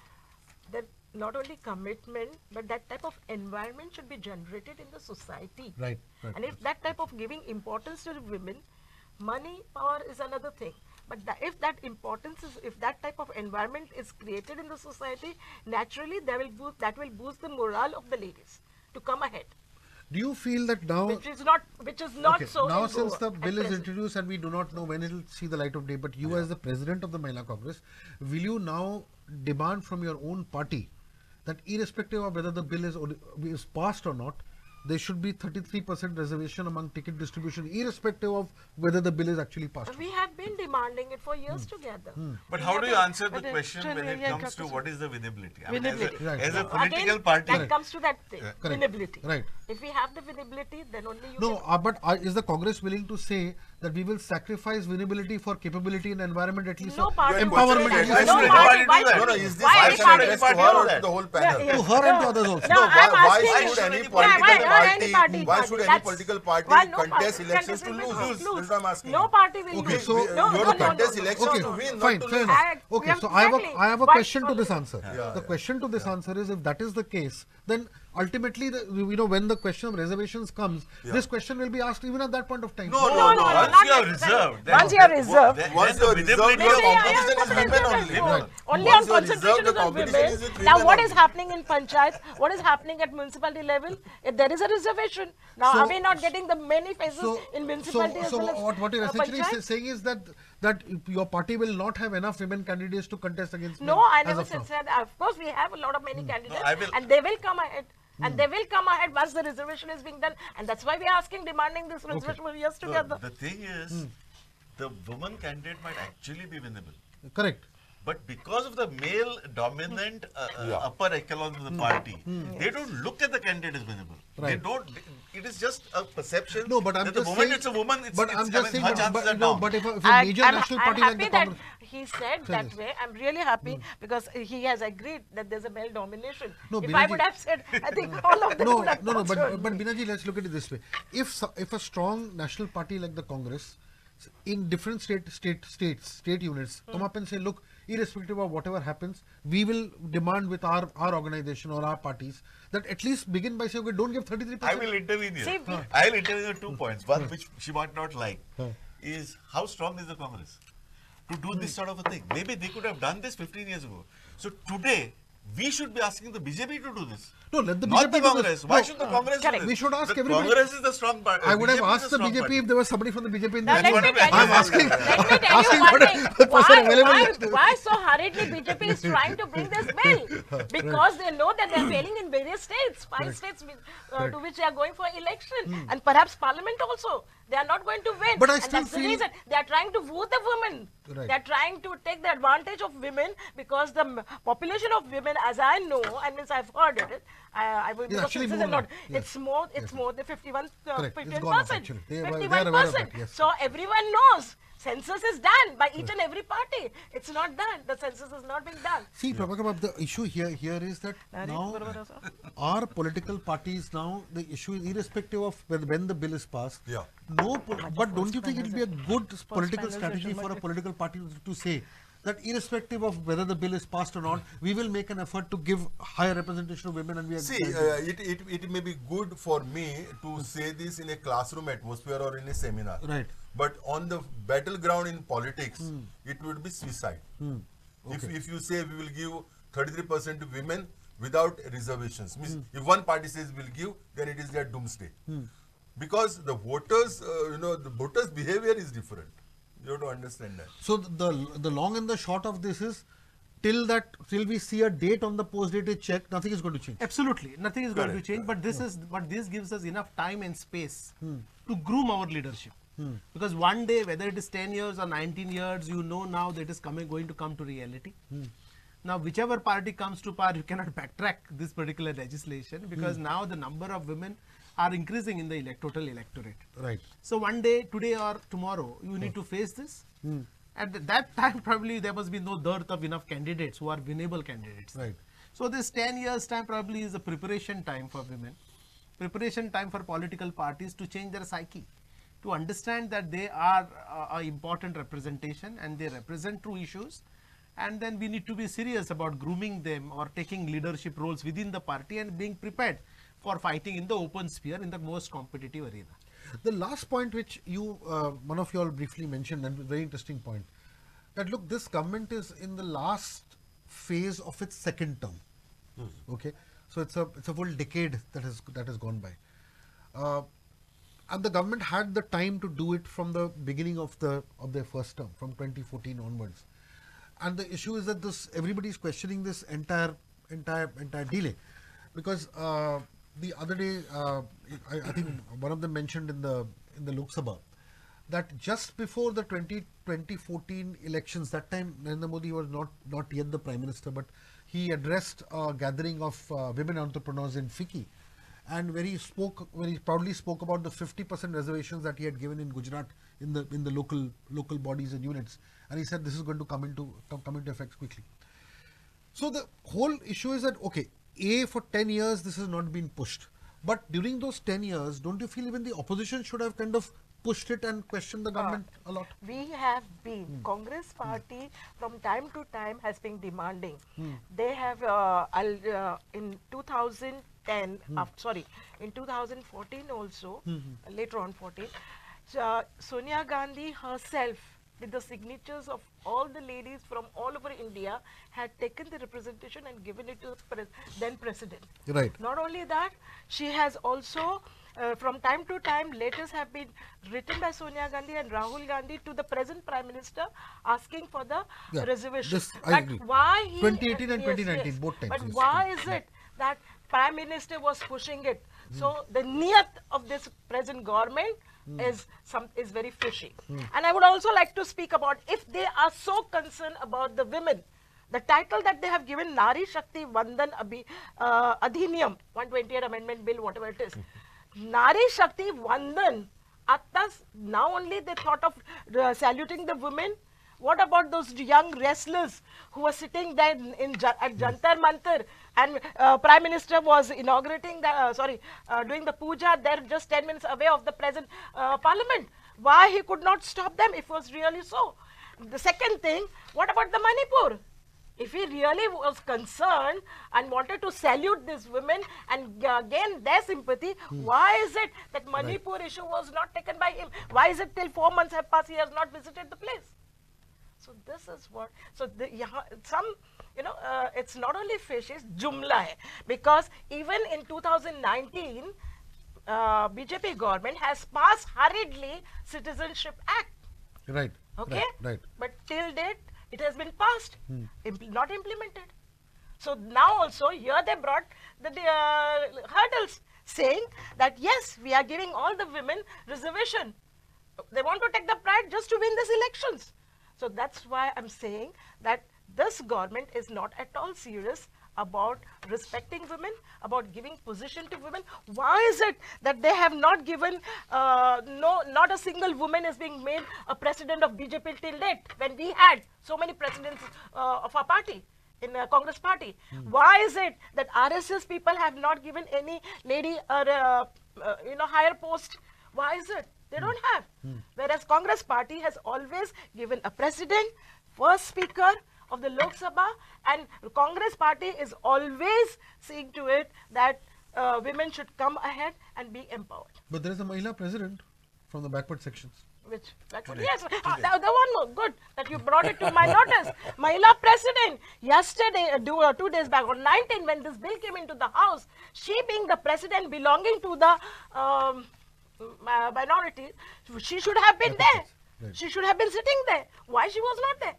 That not only commitment, but that type of environment should be generated in the society. Right, right, And if that type of giving importance to the women, money, power is another thing. But tha- if that importance is, if that type of environment is created in the society, naturally that will boost, that will boost the morale of the ladies to come ahead, Do you feel that now which is not, which is not okay, so. now since the bill is introduced and we do not know when it will see the light of day, but you as the president of the Mahila Congress, will you now demand from your own party that irrespective of whether the bill is, is passed or not, there should be 33% reservation among ticket distribution, irrespective of whether the bill is actually passed. We have been demanding it for years together. But We how do you answer the question when it comes to what is the winnability? I mean, as a, Right. as a political Again, party, that comes to that thing, Correct. winnability. Right. If we have the winnability, then only you No, can. uh, but uh, is the Congress willing to say that we will sacrifice winnability for capability and environment at least? No for party. empowerment at least? No Why party. Why No, no, should is this why I any party? to her or to the whole panel? yeah. To her and to others also. No, No, why, I'm why should you. any Yeah, political why- why any party, party- why should any political party why no contest party- elections to contest lose? elections That's what I'm asking. No party will Okay, lose. so no, you no, have no, to contest no. elections Okay, to win, not fine, to lose. enough. I- we Okay, so I have a, have a question to this answer. The question to this answer is if that is the case, then ultimately, the, you know, when the question of reservations comes, this question will be asked even at that point of time. No, No, no, no, no. no, once not you are reserved, then- Once you are reserved. then- Once you are reserved, winnability your Maybe, yeah, competition is women only. Right. Only Once on you are reserved, concentration the on women. Now, what is happening in panchayat? What is happening at municipality level? If there is a reservation. Now, So- are we not getting the many faces So, in so, municipality as so well as what, what you're uh, essentially panchayat? say- saying is that that your party will not have enough women candidates to contest against No, men I never said that. Of course, we have a lot of many candidates, I will- and they will come ahead. And hmm. they will come ahead once the reservation is being done, and that's why we are asking, demanding this reservation for years No, together. the thing is, hmm. the woman candidate might actually be winnable. Correct. But because of the male dominant uh, uh, Yeah. upper echelon of the party, they don't look at the candidate as winnable. They don't. It is just a perception. No, but I'm that just the moment saying. it's a woman, it's, but it's, I'm I just mean, saying. her But, chances but, are no, but if a, if a I- major I'm, national I'm party like the that Congress, he said Say that this. way. I'm really happy because he has agreed that there's a male domination. No, if I would have said, I think all of them no, would have no, no. But concerned but. Binaji, let's look at it this way. If if a strong national party like the Congress, in different state state states state units, Hmm. come up and say, look, irrespective of whatever happens, we will demand with our our organization or our parties that at least begin by saying, okay, don't give 33%. I will intervene here. See, we- I'll intervene on two points. One which she might not like is how strong is the Congress to do this hmm. sort of a thing. Maybe they could have done this 15 years ago. So today we should be asking the BJP to do this. No, let the not BJP the do this. Congress. Why No, should the Congress correct. do this? We should ask the everybody- Congress is the strong party. I would have BJP is asked the BJP party. if there was somebody from the BJP in Now, the let me I'm tell you I'm one asking- Let me tell you one for the thing. Why, why, why so hurriedly BJP is trying to bring this bill? Because they know that they're failing in various states, five states which, uh, to which they are going for election, and perhaps parliament also. They are not going to win. Hmm. But I and still that's the reason. They are trying to woo the women. Right. They are trying to take the advantage of women because the population of women, as I know, and means I've heard it, I, I will It's actually more not. Yes. it's more, it's Yes. more than 51, uh, Correct. It's 51 gone up, percent. actually. They are- they are 51 aware of that, percent. yes. So everyone knows census is done by each and every party. It's not done. The census is not being done. See, Prabhakar, Bab, the issue here here is that now our political parties now the issue is irrespective of when, when the bill is passed. Yeah. No, po- but don't you think it will be a good political strategy for a political party to say that irrespective of whether the bill is passed or not, we will make an effort to give higher representation of women and we are See, uh, it, it, it may be good for me to say this in a classroom atmosphere or in a seminar. Right. But on the battleground in politics, it would be suicide. If, if you say we will give 33% to women without reservations, means if one party says we'll give, then it is their doomsday. Because the voters, uh, you know, the voters' behavior is different. You have to understand that. So the the long and the short of this is till that till we see a date on the post dated check, nothing is going to change. Absolutely, nothing is going to change. But this is, but this gives us enough time and space Hmm. to groom our leadership. Because one day, whether it is 10 years or 19 years, you know now that it is coming, going to come to reality. Hmm. Now, whichever party comes to power, you cannot backtrack this particular legislation because Hmm. now the number of women are increasing in the elect, total electorate. Right. So one day, today or tomorrow, you need to face this. At th- that time, probably there must be no dearth of enough candidates who are winnable candidates. Right. So this 10 years time probably is a preparation time for women, preparation time for political parties to change their psyche, to understand that they are uh, a important representation and they represent true issues and then we need to be serious about grooming them or taking leadership roles within the party and being prepared for fighting in the open sphere in the most competitive arena. The last point which you, uh, one of you all briefly mentioned, and very interesting point, that look, this government is in the last phase of its second term. Okay, so it's a it's a full decade that has that has gone by, uh, and the government had the time to do it from the beginning of the of their first term, from 2014 onwards. And the issue is that this everybody is questioning this entire entire entire delay, because uh, the other day uh, I, I think one of them mentioned in the in the Lok Sabha that just before the 20, 2014 elections, that time Narendra Modi was not not yet the prime minister, but he addressed a gathering of uh, women entrepreneurs in FICCI, and where he spoke, where he proudly spoke about the 50% reservations that he had given in Gujarat in the in the local local bodies and units, and he said this is going to come into come, come into effect quickly. So the whole issue is that okay, a for 10 years this has not been pushed, but during those 10 years, don't you feel even the opposition should have kind of pushed it and questioned the government a lot? we have been. Congress party from time to time has been demanding. They have uh, I'll, uh, in 2010 uh, sorry in 2014 also uh, later on 14 so, uh, sonia gandhi herself with the signatures of all the ladies from all over india had taken the representation and given it to the pres- then president Right. not only that, she has also, uh, from time to time, letters have been written by Sonia Gandhi and Rahul Gandhi to the present Prime Minister asking for the Yeah, reservation. this I but agree. why he, 2018 and 2019, yes. both times, But yes, why is it that Prime Minister was pushing it? So the niyat of this present government is some is very fishy. And I would also like to speak about if they are so concerned about the women. The title that they have given Nari Shakti Vandan Abhi, uh, Adhiniyam 128 Amendment Bill, whatever it is. Nari Shakti Vandan. Attas, now only they thought of uh, saluting the women. What about those young wrestlers who were sitting there in, in at Jantar Mantar and uh, Prime Minister was inaugurating the, uh, sorry, uh, doing the puja there just 10 minutes away of the present uh, parliament? Why he could not stop them if it was really so? The second thing, what about the Manipur? If he really was concerned and wanted to salute these women and uh, gain their sympathy, why is it that Manipur issue was not taken by him? Why is it till four months have passed he has not visited the place? So this is what. So the, some, you know, uh, it's not only fish, it's jumla hai. Because even in 2019, uh, BJP government has passed hurriedly Citizenship Act. Right. Okay? Right. right. But till date, it has been passed, impl- not implemented. So now also here they brought the uh, hurdles saying that yes, we are giving all the women reservation. They want to take the pride just to win these elections. So that's why I'm saying that this government is not at all serious about respecting women, about giving position to women. Why is it that they have not given, uh, no, not a single woman is being made a president of BJP till date when we had so many presidents uh, of our party? in uh, Congress party. Why is it that RSS people have not given any lady a uh, uh, you know higher post? Why is it they don't have? Whereas Congress party has always given a president, first speaker of the Lok Sabha, and Congress party is always seeing to it that uh, women should come ahead and be empowered. But there is a Mahila president from the backward sections. Which what, yes, uh, the, the one more good that you brought it to my notice. Mahila president yesterday, uh, do, uh, two days back on 19, when this bill came into the house, she being the president belonging to the um, uh, minority, she should have been there. Right. She should have been sitting there. Why she was not there?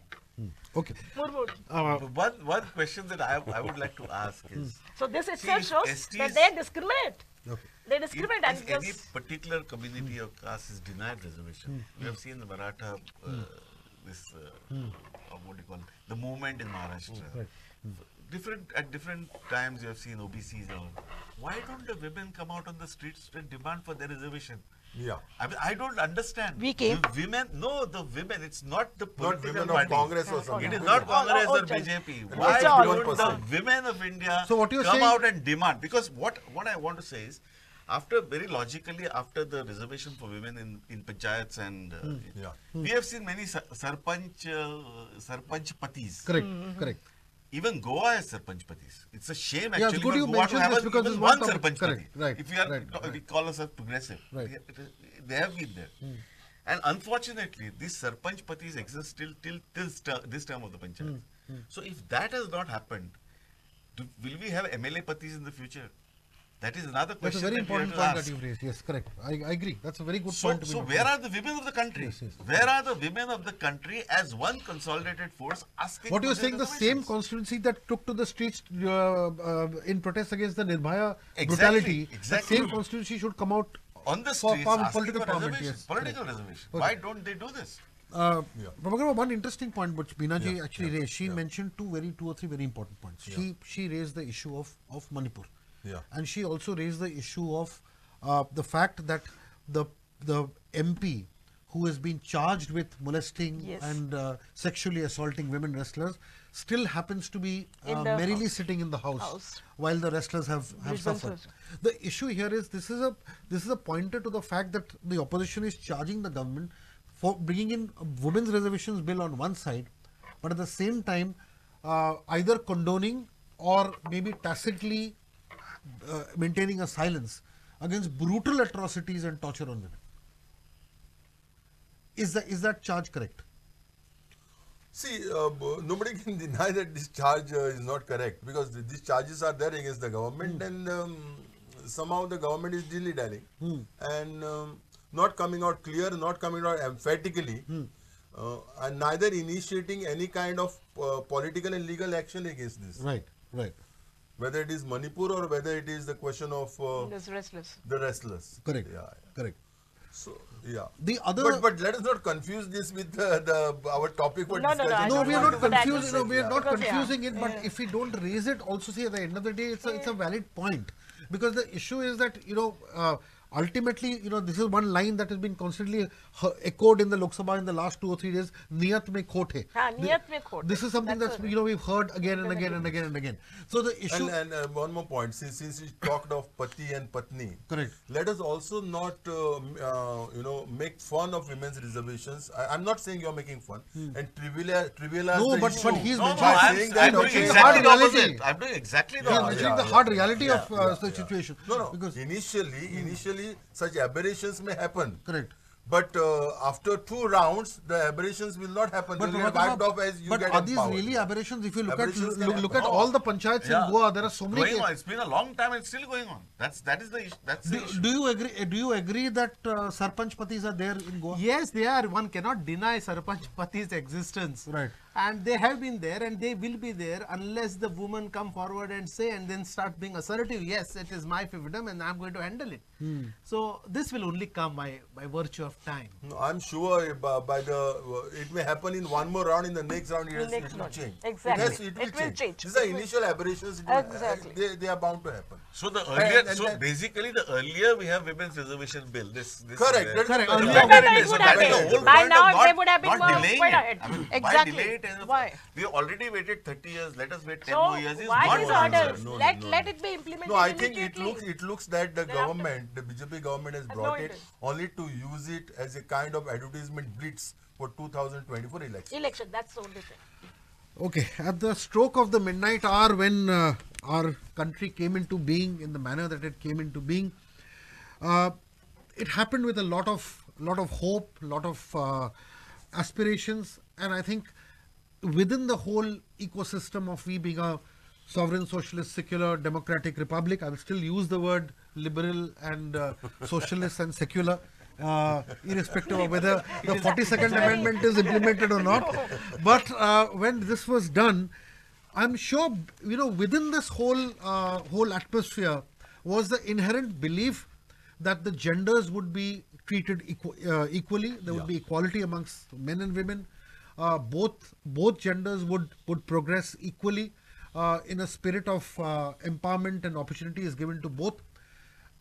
Okay. Murmu. Uh, one, one question that I, I would like to ask is So this See, itself if shows that they discriminate. okay. They discriminate if and any just particular community or caste is denied reservation, we have seen the Maratha, uh, this, uh, uh, what do you call it, the movement in Maharashtra. Right. different at different times you have seen OBCs and all. Why don't the women come out on the streets and demand for their reservation? Yeah. I mean, I don't understand. We came. The women, no, the women. It's not the Not political women of. Congress or something. It is not Congress or BJP. Why don't the women of India So what you're come saying- out and demand? Because what what I want to say is, after very logically after the reservation for women in in panchayats and uh, Hmm. Yeah. we have seen many sar- sarpanch uh, sarpanch patis. Correct, correct. Even Goa has sarpanch patis. It's a shame Yeah, it's actually good you mentioned this because is one one topic. sarpanch pati. right, If we are right, we right. call ourselves progressive, Right. they, it is- they have been there. Hmm. And unfortunately, these sarpanch patis exist till till this this term of the panchayat. Hmm, hmm. So if that has not happened, do, will we have MLA patis in the future? That is another question. That's a very that important to point ask. that you've raised. Yes, correct. I, I agree. That's a very good So, point to so noted. where are the women of the country? Yes, yes. Where are the women of the country as one consolidated force asking? What you're saying, the same constituency that took to the streets uh, uh, in protest against the Nirbhaya Exactly, brutality, exactly. that same constituency should come out on the for streets power- asking political for empowerment, yes, political correct. reservation. Okay. Why don't they do this? Uh, Yeah. One interesting point which Binaji Yeah, actually yeah, raised. She yeah. mentioned two very two or three very important points. Yeah. She she raised the issue of of Manipur, Yeah. and she also raised the issue of uh, the fact that the the MP who has been charged with molesting Yes. and uh, sexually assaulting women wrestlers still happens to be uh, merrily house. sitting in the house, House. while the wrestlers have, have suffered. The issue here is this is a this is a pointer to the fact that the opposition is charging the government for bringing in a women's reservations bill on one side, but at the same time uh, either condoning or maybe tacitly uh, maintaining a silence against brutal atrocities and torture on women. Is that is that charge correct? See, uh, nobody can deny that this charge uh, is not correct because th- these charges are there against the government and um, somehow the government is dilly dallying and um, not coming out clear, not coming out emphatically, uh, and neither initiating any kind of uh, political and legal action against this. Right, right. Whether it is Manipur or whether it is the question of uh, There's restless. the wrestlers. Correct. Yeah. yeah. Correct. So yeah. The other But but let us not confuse this with the, the our topic for No, no, no, discussion. No, we are not to, confusing. No, we are not Because, yeah, confusing it. But yeah. if we don't raise it, also see at the end of the day, it's a, it's a valid point because the issue is that you know. Uh, Ultimately, you know, this is one line that has been constantly uh, echoed in the Lok Sabha in the last two or three days. Niyat mein khot hai. हाँ, niyat mein khot This hai. is something That's that's, you know we've heard again and again and again and again. So the issue. And, and uh, one more point, since, since we talked of Pati and Patni, Correct. let us also not, uh, uh, you know, make fun of women's reservations. I, I'm not saying you're making fun and trivialize, trivialize Hmm. No, the but- issue. but he's No, no, mentioning- I'm, saying I'm that, doing okay, exactly hard the reality. opposite. I'm doing exactly the Yeah, opposite. mentioning the hard reality yeah, of uh, yeah, such yeah. situation. No, no. Because initially, initially, such aberrations may happen. correct. But uh, after two rounds, the aberrations will not happen. But, They'll get wiped off as you but get are these empowered. really aberrations? If you look Aberrations at look, look at all the panchayats Yeah. in Goa, there are so many. Going on. It's been a long time. It's still going on. That's that is the issue. That's the Do, issue. do you agree? uh, Do you agree that uh, sarpanch patis are there in Goa? Yes, they are. One cannot deny Sarpanch Pati's existence. Right. And they have been there and they will be there unless the women come forward and say and then start being assertive. Yes, it is my fiefdom and I'm going to handle it. Hmm. So this will only come by, by virtue of time. No, I'm sure by, by the uh, it may happen in one more round. In the next round, it, has, next it will round. change. Exactly. Yes, it will, It will change. change. These are It will- initial aberrations. Exactly. they, they are bound to happen. So the earlier, and so then- basically the earlier we have women's reservation bill. This, this Correct. is Correct. the- Earlier yeah. No, no, That it is- would have been. the whole By now, of they would have been not more delaying quite it. I mean, Exactly. Why delay it? Why? We already waited 30 years. Let us wait 10 So more years. Is why not these the answer. orders? No, let let it be implemented No, I think it looks it looks that the government, the BJP government has Has brought no it only to use it as a kind of advertisement blitz for 2024 election. Election. That's the only thing. Okay, at the stroke of the midnight hour when uh, our country came into being in the manner that it came into being, uh, it happened with a lot of lot of hope, lot of uh, aspirations, and I think within the whole ecosystem of we being a sovereign, socialist, secular, democratic republic, I will still use the word liberal and uh, socialist and secular. Uh, irrespective of whether the 42nd Amendment is implemented or not. But uh, when this was done, I'm sure you know within this whole uh, whole atmosphere was the inherent belief that the genders would be treated equ- uh, equally. There would be equality amongst men and women. Uh, both both genders would would progress equally. uh, in a spirit of uh, empowerment and opportunity is given to both.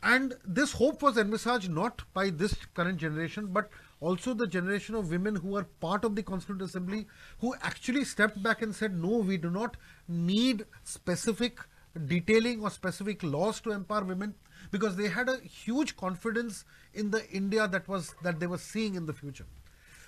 And this hope was envisaged not by this current generation, but also the generation of women who are part of the Constituent Assembly, who actually stepped back and said, no, we do not need specific detailing or specific laws to empower women because they had a huge confidence in the India that was that they were seeing in the future.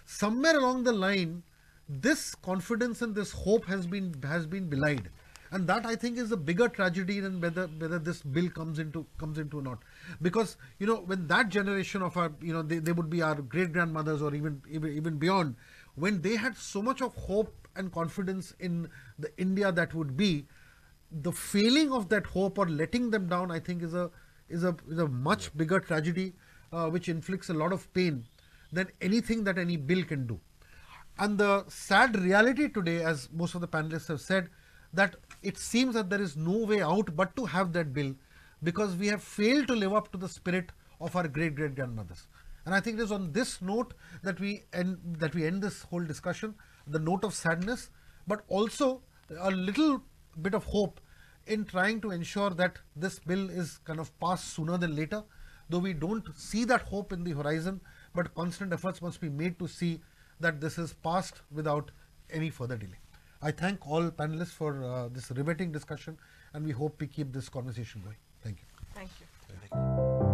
Somewhere along the line, this confidence and this hope has been has been belied and that i think is a bigger tragedy than whether whether this bill comes into comes into or not. Because you know when that generation of our you know they, they would be our great grandmothers or even, even even beyond when they had so much of hope and confidence in the india that would be the failing of that hope or letting them down i think is a is a is a much bigger tragedy uh, which inflicts a lot of pain than anything that any bill can do. And the sad reality today, as most of the panelists have said, that it seems that there is no way out but to have that bill because we have failed to live up to the spirit of our great great grandmothers. And I think it is on this note that we end that we end this whole discussion, the note of sadness, but also a little bit of hope in trying to ensure that this bill is kind of passed sooner than later. Though we don't see that hope in the horizon, but constant efforts must be made to see that this is passed without any further delay. I thank all panelists for uh, this riveting discussion and we hope we keep this conversation going. Thank you. Thank you. Thank you.